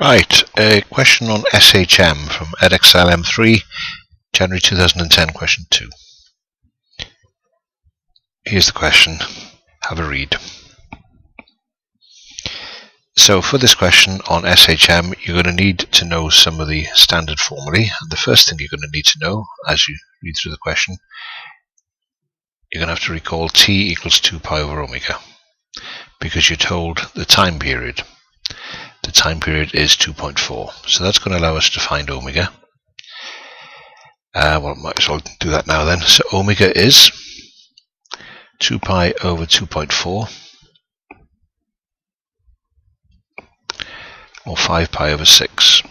Right, a question on SHM from Edexcel M3, January 2010, question 2. Here's the question, have a read. So for this question on SHM, you're going to need to know some of the standard formulae. And the first thing you're going to need to know as you read through the question, you're going to have to recall t equals 2 pi over omega because you're told the time period the time period is 2.4. So that's going to allow us to find omega. Uh, well, might as well do that now then. So omega is 2 pi over 2.4 or 5 pi over 6.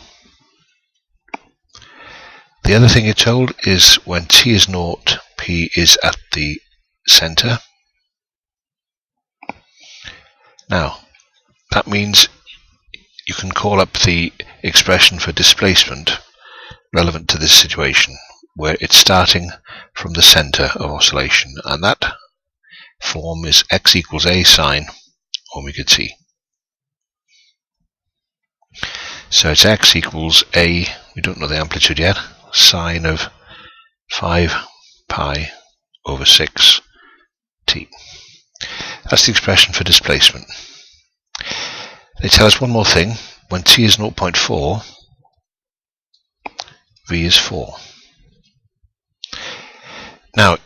The other thing you're told is when t is naught, p is at the center. Now, that means you can call up the expression for displacement relevant to this situation where it's starting from the center of oscillation and that form is x equals a sine omega t. So it's x equals a, we don't know the amplitude yet, sine of 5 pi over 6 t. That's the expression for displacement. They tell us one more thing. When t is 0.4, v is 4. Now,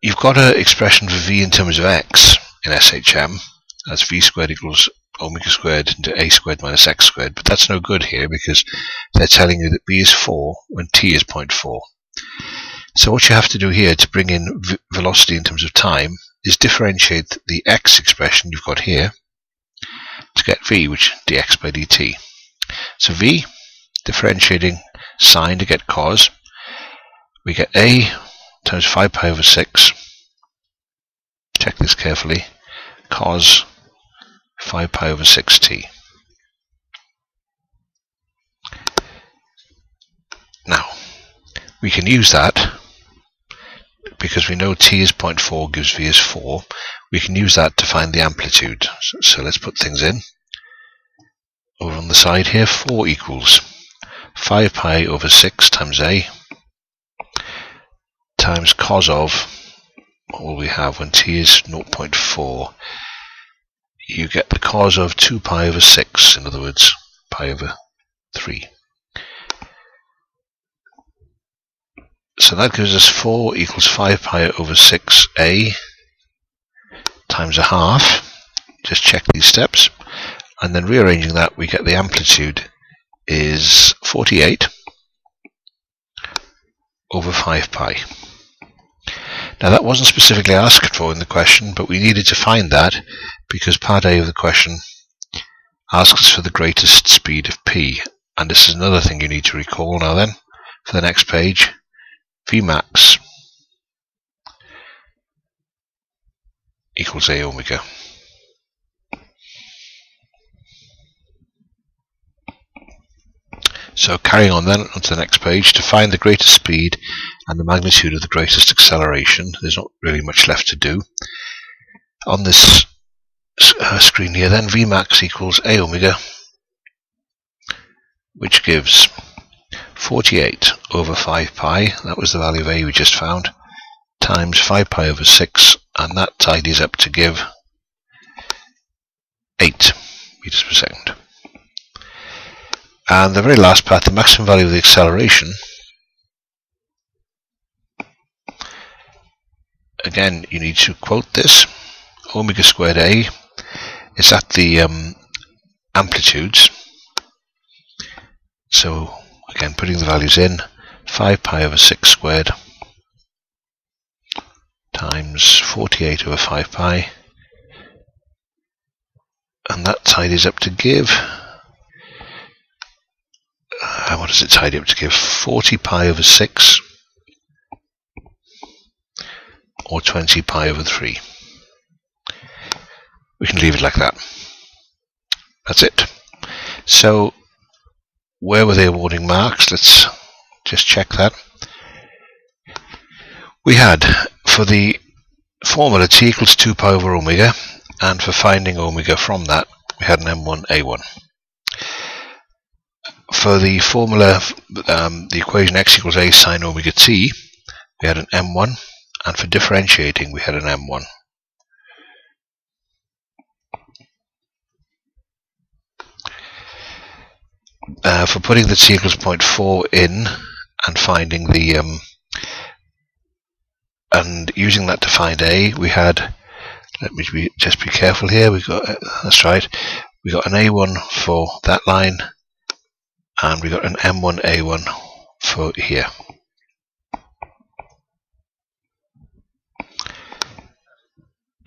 you've got an expression for v in terms of x in SHM. That's v squared equals omega squared into a squared minus x squared. But that's no good here because they're telling you that v is 4 when t is 0.4. So what you have to do here to bring in velocity in terms of time is differentiate the x expression you've got here to get v, which dx by dt. So v, differentiating sine to get cos, we get a times 5 pi over 6, check this carefully, cos 5 pi over 6t. Now, we can use that because we know t is 0.4 gives v is 4 we can use that to find the amplitude. So, let's put things in. Over on the side here, 4 equals 5 pi over 6 times a times cos of what will we have when t is 0.4 you get the cos of 2 pi over 6 in other words pi over 3 so that gives us 4 equals 5 pi over 6a times a half. Just check these steps. And then rearranging that, we get the amplitude is 48 over 5 pi. Now that wasn't specifically asked for in the question, but we needed to find that because part A of the question asks for the greatest speed of p. And this is another thing you need to recall now then, for the next page, Vmax equals a omega. So carrying on then onto the next page, to find the greatest speed and the magnitude of the greatest acceleration, there's not really much left to do. On this uh, screen here then, Vmax equals A omega, which gives 48 over 5 pi, that was the value of A we just found, times 5 pi over 6 and that tidies up to give 8 meters per second. And the very last part, the maximum value of the acceleration, again you need to quote this, omega squared a is at the um, amplitudes, so again putting the values in, 5 pi over 6 squared times 48 over 5 pi. And that tidies up to give uh, what does it tidy up to give? 40 pi over 6 or 20 pi over 3 we can leave it like that. That's it. So where were they awarding marks? Let's just check that. We had for the formula t equals 2 pi over omega and for finding omega from that we had an m1 a1 for the formula, um, the equation x equals a sine omega t, we had an m1, and for differentiating, we had an m1. Uh, for putting the t equals 0.4 in and finding the um, and using that to find a, we had let me be, just be careful here. we've got that's right. We got an a1 for that line, and we got an m1 a1 for here.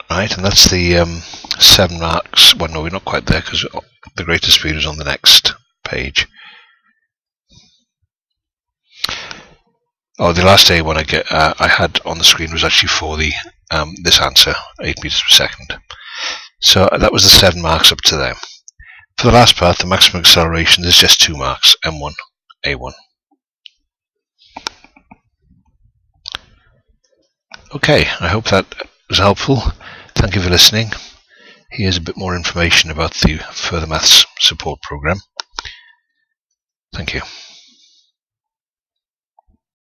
Right, and that's the um, seven marks. Well, no, we're not quite there because the greatest speed is on the next page. Oh, the last A one I get uh, I had on the screen was actually for the um, this answer, eight meters per second. So that was the seven marks up to there. For the last part, the maximum acceleration, there's just two marks, M1, A1. Okay, I hope that was helpful. Thank you for listening. Here's a bit more information about the Further Maths support program. Thank you.